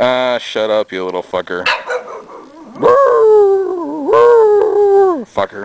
Ah, shut up, you little fucker. Fucker.